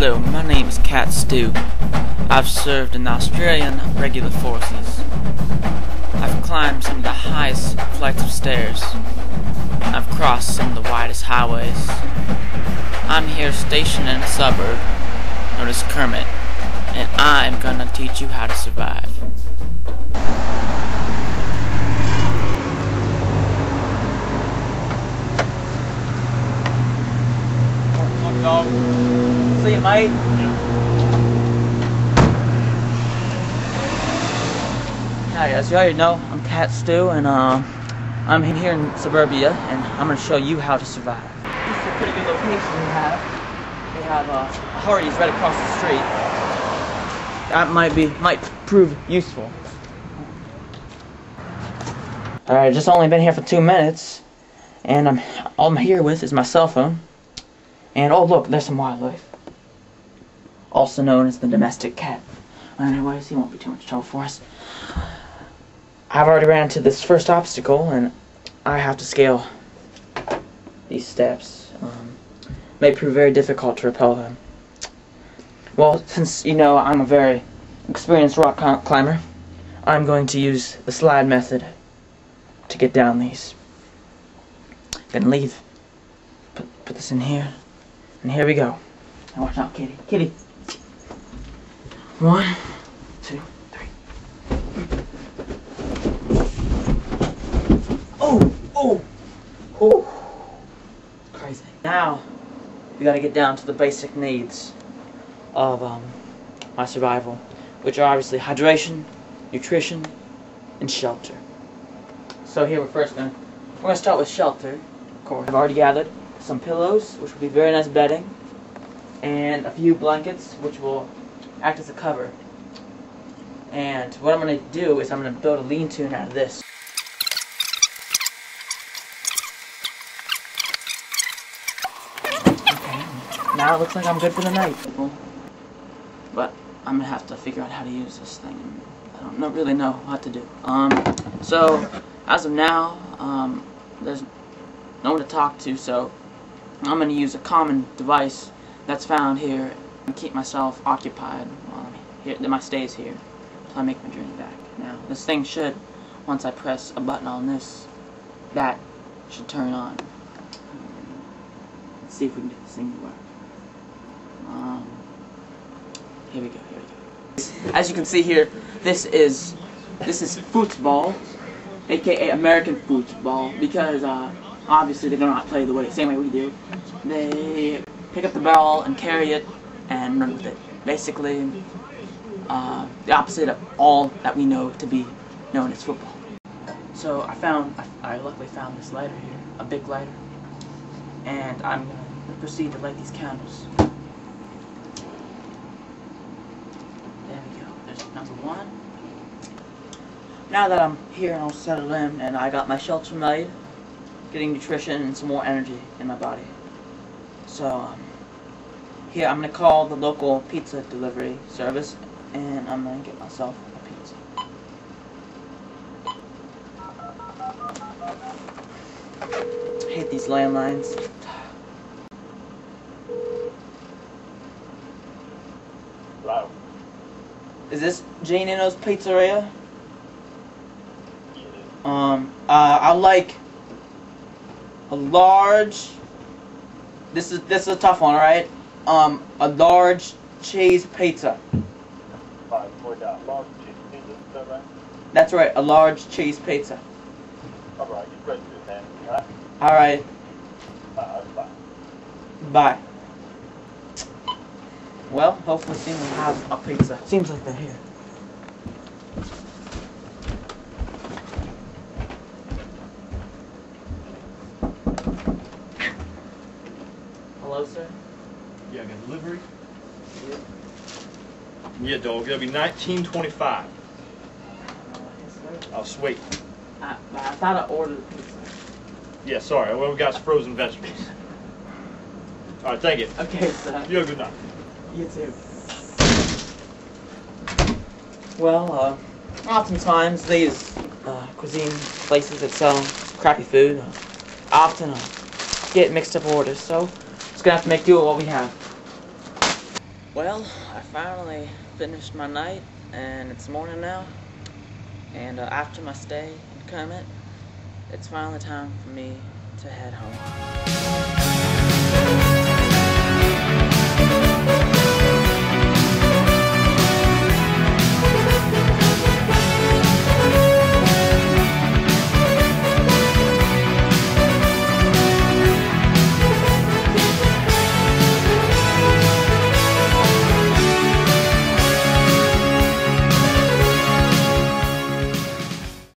Hello, my name is Cat Stew. I've served in the Australian Regular Forces. I've climbed some of the highest flights of stairs. I've crossed some of the widest highways. I'm here stationed in a suburb known as Kermit, and I'm gonna teach you how to survive. dog. You. Hi, as you already know, I'm Cat Stew, and uh, I'm here in suburbia, and I'm going to show you how to survive. This is a pretty good location we have. We have uh, Hardee's right across the street. That might be might prove useful. Alright, just only been here for two minutes, and I'm all I'm here with is my cell phone. And oh look, there's some wildlife. Also known as the domestic cat. Anyways, he won't be too much trouble for us. I've already ran into this first obstacle, and I have to scale these steps. Um, may prove very difficult to rappel them. Well, since you know I'm a very experienced rock climber, I'm going to use the slide method to get down these. Then leave. Put, put this in here. And here we go. Now watch out, kitty. Kitty. One, two, three. Oh, oh, oh. Crazy. Now, we gotta get down to the basic needs of um, my survival, which are obviously hydration, nutrition, and shelter. So here we're first gonna, we're gonna start with shelter. Of course, I've already gathered some pillows, which will be very nice bedding, and a few blankets, which will act as a cover. And what I'm going to do is I'm going to build a lean-to out of this. Okay, now it looks like I'm good for the night. But I'm going to have to figure out how to use this thing. I don't really know what to do. Um, so, as of now, um, there's no one to talk to, so I'm going to use a common device that's found here and keep myself occupied while I'm here, my stays here until I make my journey back. Now, this thing should, once I press a button on this, that should turn on. Let's see if we can get this thing to work. Um, here we go, here we go. As you can see here, this is this is football, aka American football, because uh, obviously they do not play the way same way we do. They pick up the ball and carry it and run with it. Basically, uh, the opposite of all that we know to be known as football. So I found, I, I luckily found this lighter here, a big lighter, and I'm going to proceed to light these candles. There we go. There's number one. Now that I'm here and all settled in and I got my shelter made, getting nutrition and some more energy in my body. So, um, here I'm going to call the local pizza delivery service and I'm going to get myself a pizza. I hate these landlines. Hello. Is this Jane Pizzeria? Um, uh, I like a large. This is this is a tough one, all right? Um, a large cheese pizza. Five for that large cheese pizza, is that right? That's right, a large cheese pizza. All right, you press this then. All right. All right, Uh, bye. bye. Well, hopefully soon we'll have a pizza. Seems like they're here. Hello, sir. Yeah, I got delivery. Yeah, dog. It'll be 1925. I'll sweet. I, I thought I ordered pizza. Yeah, sorry. Well, we got some frozen vegetables. All right, thank you. Okay, sir. You have a good night. You too. Well, uh, oftentimes these uh, cuisine places that sell crappy food uh, often uh, get mixed up orders, so just gonna have to make do with what we have. Well, I finally finished my night, and it's morning now. And uh, after my stay in Kermit, it's finally time for me to head home.